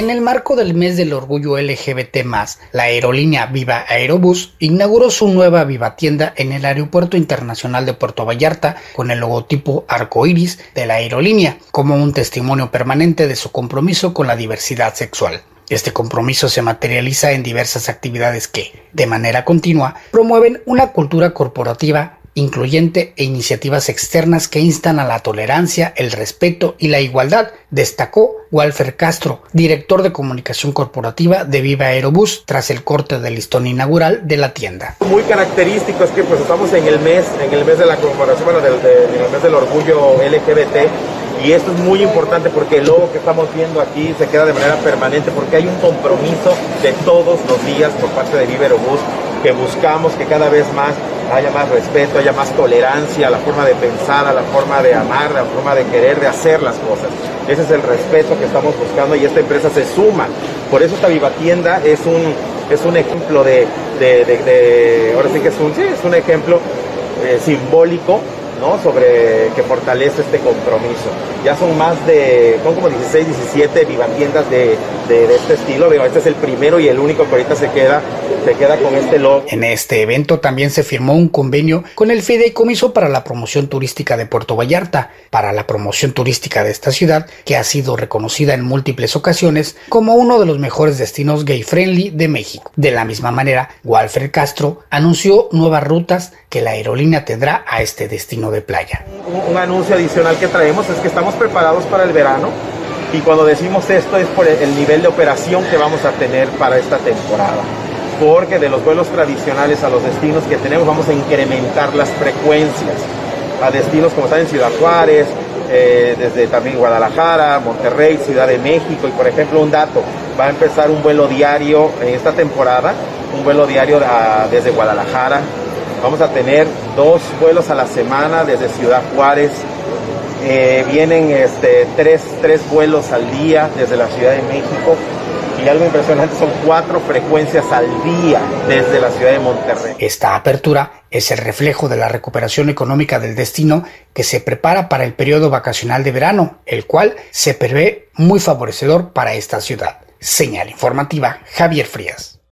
En el marco del mes del orgullo LGBT, la aerolínea Viva Aerobús inauguró su nueva Viva tienda en el Aeropuerto Internacional de Puerto Vallarta con el logotipo arcoíris de la aerolínea, como un testimonio permanente de su compromiso con la diversidad sexual. Este compromiso se materializa en diversas actividades que, de manera continua, promueven una cultura corporativa incluyente e iniciativas externas que instan a la tolerancia, el respeto y la igualdad, destacó Walfer Castro, director de comunicación corporativa de Viva Aerobús, tras el corte del listón inaugural de la tienda. Muy característico es que pues estamos en el mes, en el mes de la conmemoración, bueno, del, en el mes del orgullo LGBT y esto es muy importante porque el logo que estamos viendo aquí se queda de manera permanente porque hay un compromiso de todos los días por parte de Viva Aerobús que buscamos que cada vez más haya más respeto, haya más tolerancia la forma de pensar, a la forma de amar, la forma de querer, de hacer las cosas. Ese es el respeto que estamos buscando y esta empresa se suma. Por eso esta Viva Tienda es un, es un ejemplo de, ahora sí que es un, es un ejemplo eh, simbólico sobre que fortalece este compromiso. Ya son más de, son como 16, 17 vivandiendas de, de, este estilo. este es el primero y el único que ahorita se queda, se queda con este logo. En este evento también se firmó un convenio con el Fideicomiso para la promoción turística de Puerto Vallarta, para la promoción turística de esta ciudad, que ha sido reconocida en múltiples ocasiones como uno de los mejores destinos gay friendly de México. De la misma manera, Walfred Castro anunció nuevas rutas que la aerolínea tendrá a este destino de playa. Un, anuncio adicional que traemos es que estamos preparados para el verano y cuando decimos esto es por el nivel de operación que vamos a tener para esta temporada. Porque de los vuelos tradicionales a los destinos que tenemos vamos a incrementar las frecuencias a destinos como están en Ciudad Juárez, eh, desde también Guadalajara, Monterrey, Ciudad de México. Y por ejemplo, un dato, va a empezar un vuelo diario en esta temporada, un vuelo diario desde Guadalajara, Vamos a tener dos vuelos a la semana desde Ciudad Juárez. Eh, vienen este, tres, tres vuelos al día desde la Ciudad de México. Y algo impresionante son cuatro frecuencias al día desde la ciudad de Monterrey. Esta apertura es el reflejo de la recuperación económica del destino que se prepara para el periodo vacacional de verano, el cual se prevé muy favorecedor para esta ciudad. Señal informativa, Javier Frías.